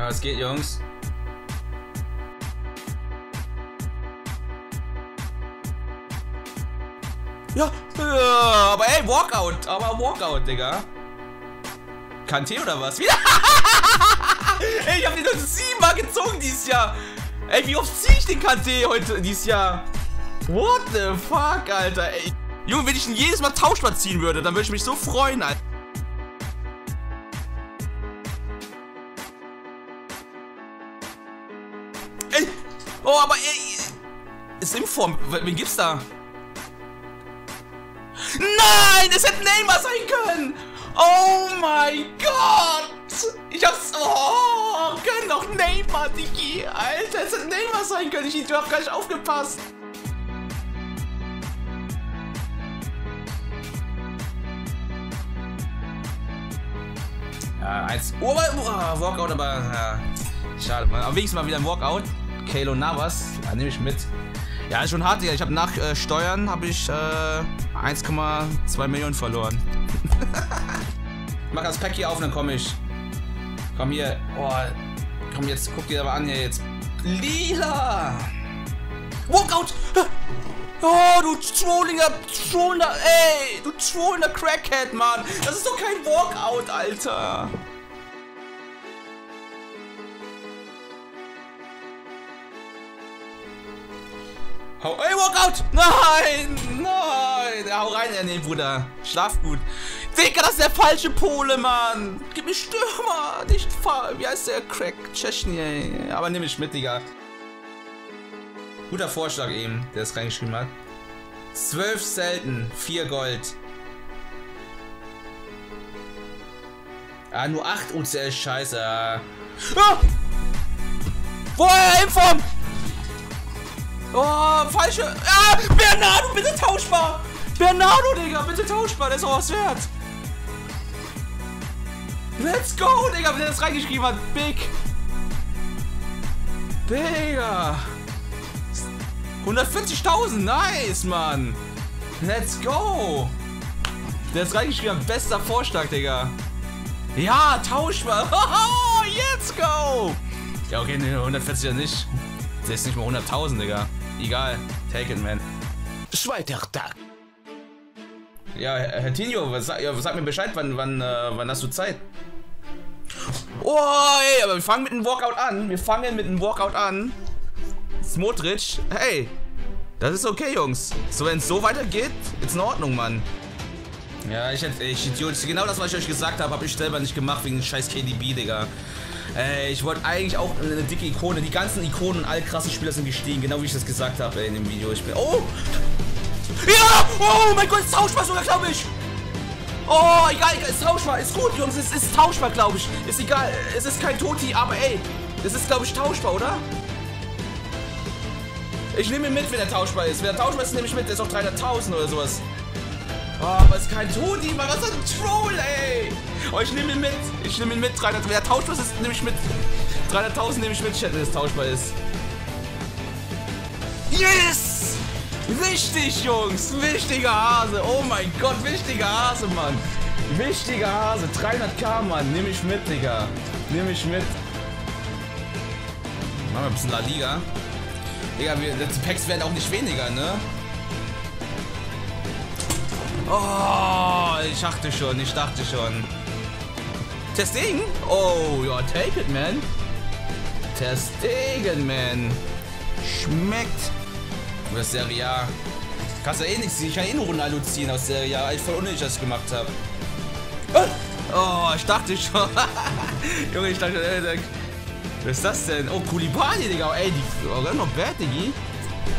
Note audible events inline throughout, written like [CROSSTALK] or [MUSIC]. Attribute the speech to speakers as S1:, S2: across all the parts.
S1: Ja, was geht, Jungs? Ja, ja, aber ey, Walkout. Aber Walkout, Digga. Kante oder was? [LAUGHS] Wieder? ey, ich hab den nur siebenmal gezogen dieses Jahr. Ey, wie oft zieh ich den Kante heute dieses Jahr? What the fuck, Alter, ey. Junge, wenn ich ihn jedes Mal Tauschbad ziehen würde, dann würde ich mich so freuen, Alter. Inform. Wen gibt's da? Nein! Es hätte Neymar sein können! Oh mein Gott! Ich hab's. Oh, können doch Neymar, Digi! Alter, es hätte Neymar sein können. Ich hab gar nicht aufgepasst. Ja, eins. Oh, oh, Walkout, aber ja, schade, man. Aber wenigstens mal wieder ein Walkout. Kalo Navas, ja, nehme ich mit. Ja, ist schon hart, Digga. Ich habe nach äh, Steuern habe ich äh, 1,2 Millionen verloren. [LAUGHS] Mach das Pack hier auf, dann komme ich. Komm hier. Oh, komm jetzt, guck dir aber an hier jetzt. Lila! Walkout! Oh, du Trollinger, Troller, ey, du Troller Crackhead, Mann. Das ist doch kein Walkout, Alter. Hau, ey, Walkout! Nein, nein. Hau rein, ja, nee, Bruder. Schlaf gut. Digga, das ist der falsche Pole, Mann. Gib mir Stürmer, nicht. Wie heißt der? Crack Chechny, Aber nimm mich mit, Digga. Guter Vorschlag eben, der es reingeschrieben hat. 12 selten, 4 Gold. Ah, nur 8 UCL, scheiße. Ah! Woher Inform? Oh, falsche. Ah, Bernardo, bitte tauschbar. Bernardo, Digga, bitte tauschbar. Der ist auch was wert. Let's go, Digga, wenn er das reingeschrieben hat. Big. Digga. 140.000, nice, Mann. Let's go. Der ist reingeschrieben, bester Vorschlag, Digga. Ja, tauschbar. [LAUGHS] Let's go. Ja, okay, ne, 140 ja nicht. Der ist nicht mal 100.000, Digga. Egal. Take it, man.
S2: Zweiter Tag.
S1: Ja, Herr Tinio, was, ja, sag mir Bescheid, wann, wann, äh, wann hast du Zeit? Oh, ey, aber wir fangen mit einem Walkout an. Wir fangen mit einem Walkout an. Smotrich, hey, das ist okay, Jungs. So, wenn es so weitergeht, ist in Ordnung, Mann. Ja, ich, ich Idiot. Genau das, was ich euch gesagt habe, habe ich selber nicht gemacht wegen scheiß KDB, Digga. Ey, ich wollte eigentlich auch eine dicke Ikone. Die ganzen Ikonen und alle krassen Spieler sind gestiegen, genau wie ich das gesagt habe in dem Video. Ich bin. Oh! Ja! Oh mein Gott, ist tauschbar sogar, glaube ich! Oh, egal, egal, ist tauschbar. Ist gut, Jungs, es ist tauschbar, glaube ich. Ist egal, es ist kein Toti, aber ey, das ist, glaube ich, tauschbar, oder? Ich nehme ihn mit, wenn er tauschbar ist. Wenn er tauschbar ist, nehme ich mit. Der ist auch 300.000 oder sowas. Oh, aber ist kein Todi, Mann. Was ist ein Troll, ey? Oh, ich nehme ihn mit. Ich nehme ihn mit. 300, wenn er tauschbar ist, nehme ich mit. 300.000 nehme ich mit, Chat, wenn es tauschbar ist. Yes! Wichtig, Jungs. Wichtiger Hase. Oh mein Gott, wichtiger Hase, Mann. Wichtiger Hase. 300k, Mann. Nehme ich mit, Digga. Nehme ich mit. Machen wir ein bisschen La Liga. Digga, wir, die Packs werden auch nicht weniger, ne? Oh, ich dachte schon, ich dachte schon. Testing? Oh, ja, take it, man. Testegen, man. Schmeckt. Oder Serie A. Kannst du eh nichts Ich kann eh nur Ronaldo ziehen aus Serie A. Ich voll unnötig, dass ich gemacht habe. Oh, ich dachte schon. [LAUGHS] Junge, ich dachte, äh, was ist das denn? Oh, Kulibali, Digga. Ey, die. Oh, noch bad, Diggi.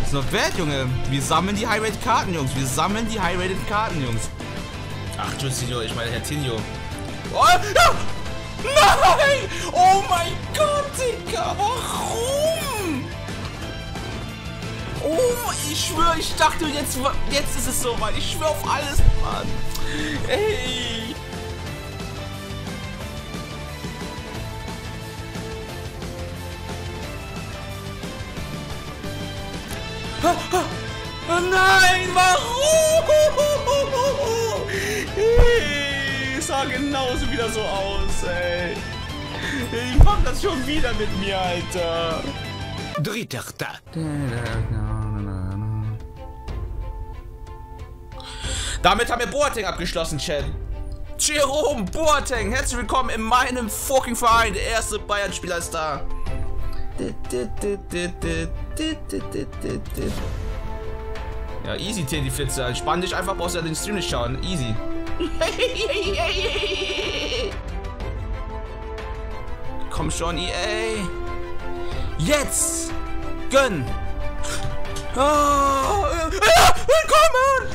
S1: Ist noch bad, Junge. Wir sammeln die High-Rated-Karten, Jungs. Wir sammeln die High-Rated-Karten, Jungs. Ach, Justinho, ich meine Herr Tinio. Oh, ja! Nein! Oh mein Gott, Digga. Warum? Oh, ich schwöre, ich dachte, jetzt, jetzt ist es so, Mann. Ich schwöre auf alles, Mann. Ey. Nein, warum? Es sah genauso wieder so aus, ey. Ich mach das schon wieder mit mir, Alter.
S2: Dritter Tag.
S1: Damit haben wir Boateng abgeschlossen, Chat. Jerome Boateng, herzlich willkommen in meinem fucking Verein. Der erste Bayern-Spieler ist da. Ja, easy, Teddy Flitzer. Entspann dich einfach, brauchst du ja den Stream nicht schauen. Easy. [LAUGHS] Komm schon, EA. Jetzt! Gönn! Oh, ja, willkommen!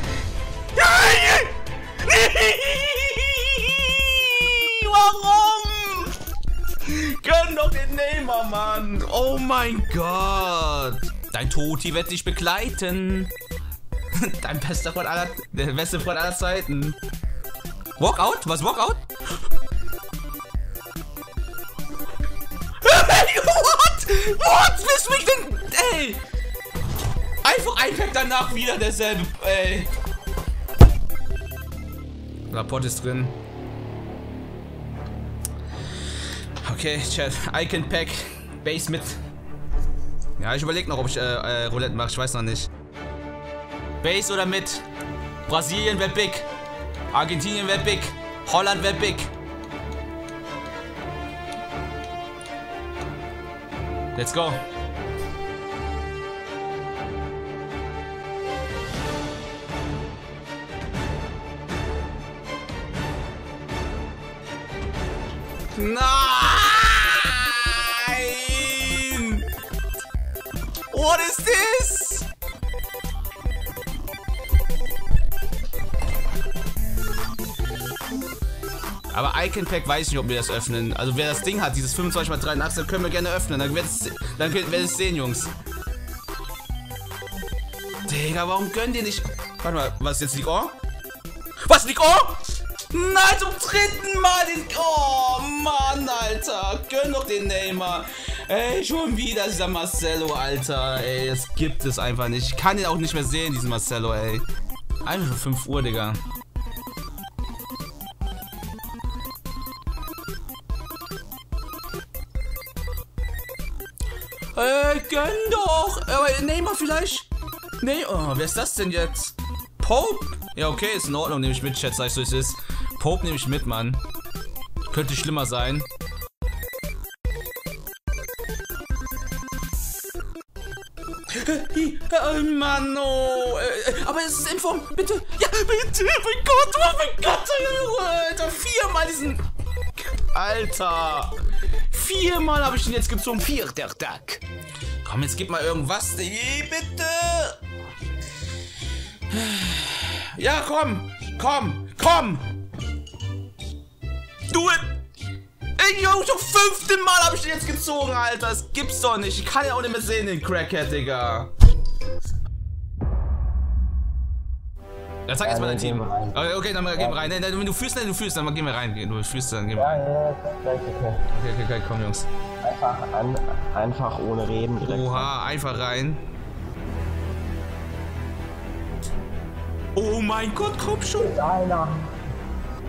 S1: [LAUGHS] Warum? Gönn doch den Neymar, Mann! Oh mein Gott! Dein Toti wird dich begleiten. [LAUGHS] Dein bester Freund aller, der beste Freund aller Zeiten. Walkout? Was Walkout? [LAUGHS] What? What? Willst du mich denn? Ey! Einfach ein Pack danach wieder derselbe. Ey. Rapport ist drin. Okay, Chat. Icon Pack. Base mit. Ja, ich überlege noch, ob ich äh, äh, Roulette mache. Ich weiß noch nicht. Base oder mit? Brasilien wäre big. Argentinien wäre big. Holland wäre big. Let's go. Nein! Icon Pack weiß nicht, ob wir das öffnen. Also wer das Ding hat, dieses 25x83, dann können wir gerne öffnen. Dann werdet dann ihr es sehen, Jungs. Digga, warum gönnt ihr nicht... Warte mal, was ist jetzt Ligue O? Was, Ligue O? Nein, zum dritten Mal den... Oh, Mann, Alter. Gönn doch den Neymar. Ey, schon wieder dieser Marcelo, Alter. Ey, das gibt es einfach nicht. Ich kann ihn auch nicht mehr sehen, diesen Marcelo, ey. Einfach schon 5 Uhr, Digga. Gönn doch. Aber Neymar vielleicht? Nee, oh, wer ist das denn jetzt? Pope? Ja, okay, ist in Ordnung, nehme ich mit, Chat, sag ich so, es ist. Pope nehme ich mit, Mann. Könnte schlimmer sein. Oh Mann, oh. Aber es ist in Form. Bitte. Ja, bitte. Mein Gott, oh mein Gott. Alter, viermal diesen. Alter. Viermal habe ich ihn jetzt gezogen.
S2: Vierter Tag.
S1: Komm, jetzt gib mal irgendwas. Bitte. Ja, komm. Komm. Komm. Do it. Ey, Junge, zum fünften Mal habe ich den jetzt gezogen, Alter. Das gibt's doch nicht. Ich kann ja auch nicht mehr sehen, den Crackhead, Digga. Ja, sag jetzt mal dein Team. Okay, okay, dann gehen wir rein. Nee, wenn du fühlst, nee, du fühlst, dann gehen wir rein. Du fühlst, dann gehen wir rein. Okay, okay, okay, komm, Jungs.
S3: Einfach, an, einfach ohne Reden direkt.
S1: Oha, einfach rein. Oh mein Gott, komm schon.
S3: Einer.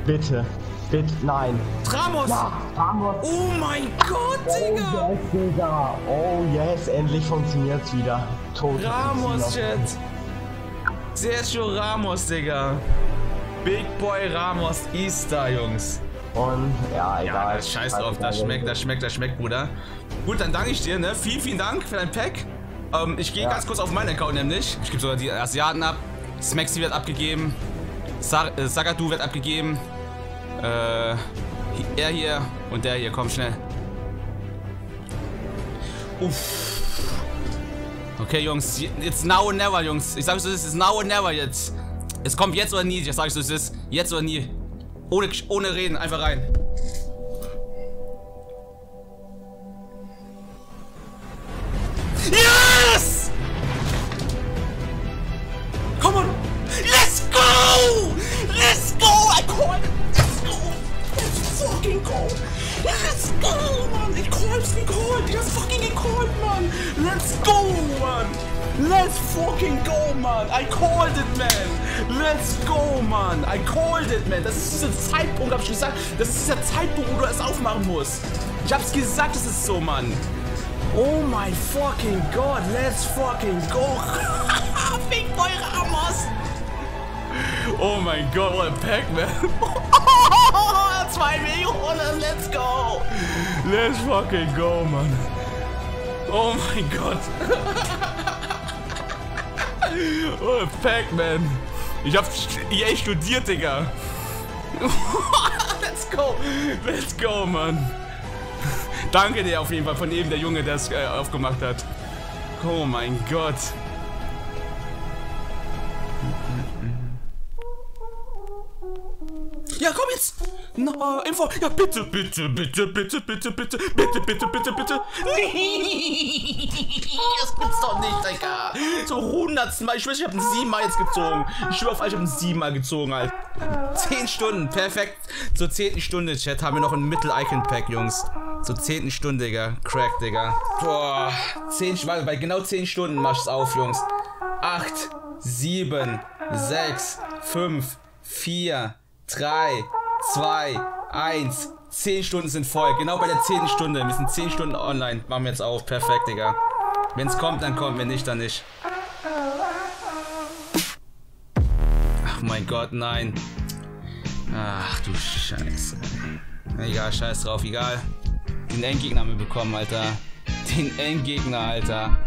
S3: Bitte. Bitte, nein.
S1: Ramos.
S3: Ja, Ramos.
S1: Oh mein Gott, Digga.
S3: Oh yes, Digga. Oh yes, endlich funktioniert's wieder. Tot.
S1: Ramos, Chat. Sergio Ramos, Digga. Big Boy Ramos ist da, Jungs.
S3: Und ja,
S1: Ja,
S3: egal.
S1: das scheiß drauf, das schmeckt, das schmeckt, das schmeckt, Bruder. Gut, dann danke ich dir, ne? Vielen, vielen Dank für dein Pack. Ähm, ich gehe
S3: Ja.
S1: ganz kurz auf meinen Account nämlich. Ich gebe sogar die Asiaten ab. Smexy wird abgegeben. Sa äh, Sagadu wird abgegeben. Äh, er hier und der hier, komm schnell. Uff. Okay, Jungs, jetzt now or never, Jungs. Ich sag so, es ist now or never jetzt. Es kommt jetzt oder nie, ich sag so, es ist jetzt oder nie. Ohne, ohne reden, einfach rein. Yes! Come on! Let's go! Let's go! I call it! Let's go! Let's fucking go! Let's go, man! Ich call's gecallt! Ich hab's fucking gecallt, man! Let's go, man! Let's fucking go, man! I called it, man! Let's go, man! I called it, man! Das ist dieser Zeitpunkt, hab ich gesagt. Das ist dieser Zeitpunkt, wo du es aufmachen musst. Ich hab's gesagt, es ist so, Mann. Oh mein fucking God, let's fucking go. Big Boy Ramos. Oh mein Gott, what a Pac-Man. [LAUGHS] Zwei Millionen, let's go. Let's fucking go, Mann. Oh mein Gott. [LAUGHS] oh, Pac-Man. Ich hab EA studiert, Digga. [LAUGHS] Let's go. Let's go, Mann. Danke dir auf jeden Fall von eben der Junge, der es äh, aufgemacht hat. Oh mein Gott. Ja, komm jetzt! No, Info! Ja, bitte, bitte, bitte, bitte, bitte, bitte, bitte, bitte, bitte, bitte! [LAUGHS] Das gibt's doch nicht, Digga! So hundertsten Mal, ich schwöre, ich hab ein siebenmal jetzt gezogen. Ich schwöre auf euch, ich hab ein siebenmal gezogen, halt. Zehn Stunden, perfekt. Zur zehnten Stunde, Chat, haben wir noch ein Mittel-Icon-Pack, Jungs. Zur zehnten Stunde, Digga. Crack, Digga. Boah, zehn, warte, bei genau zehn Stunden mach ich's auf, Jungs. Acht, sieben, sechs, fünf, vier, 3, 2, 1. 10 Stunden sind voll. Genau bei der 10. Stunde. Wir sind 10 Stunden online. Machen wir jetzt auf. Perfekt, Digga. Wenn es kommt, dann kommt. Wenn nicht, dann nicht. Ach mein Gott, nein. Ach du Scheiße. Egal, scheiß drauf, egal. Den Endgegner haben wir bekommen, Alter. Den Endgegner, Alter.